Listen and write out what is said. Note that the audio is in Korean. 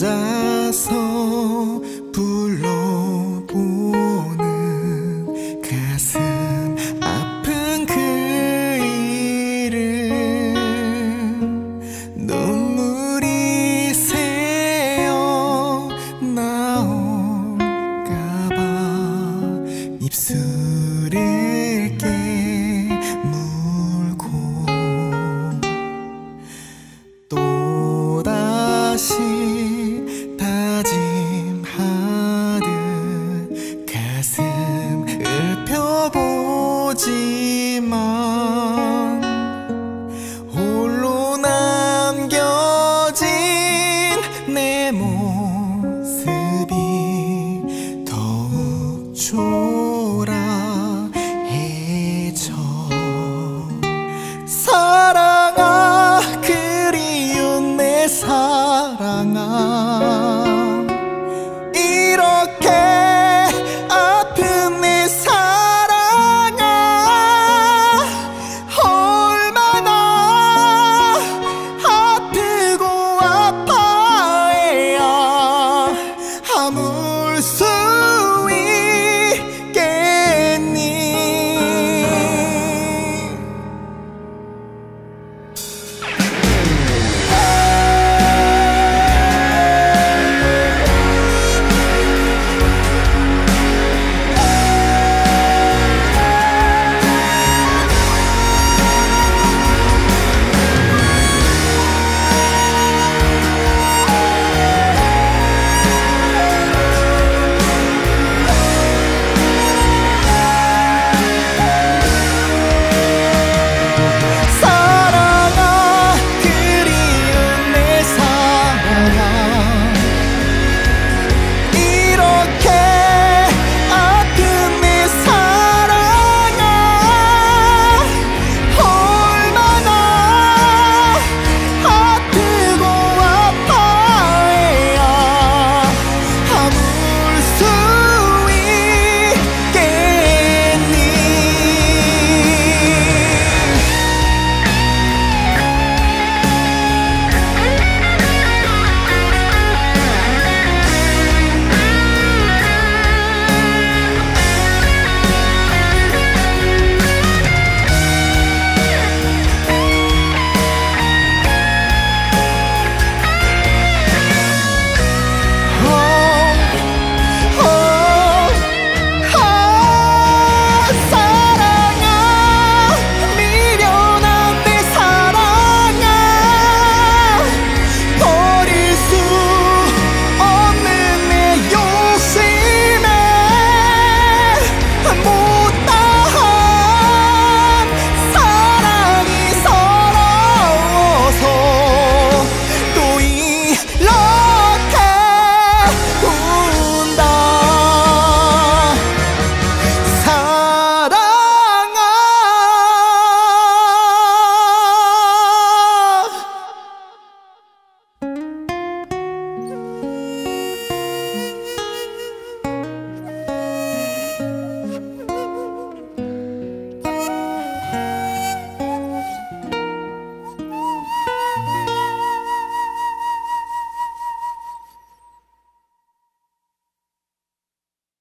가서 불러보는 가슴 아픈 그 이름. 눈물이 새어 나올까봐 입술을 깨물고 또다시 펴보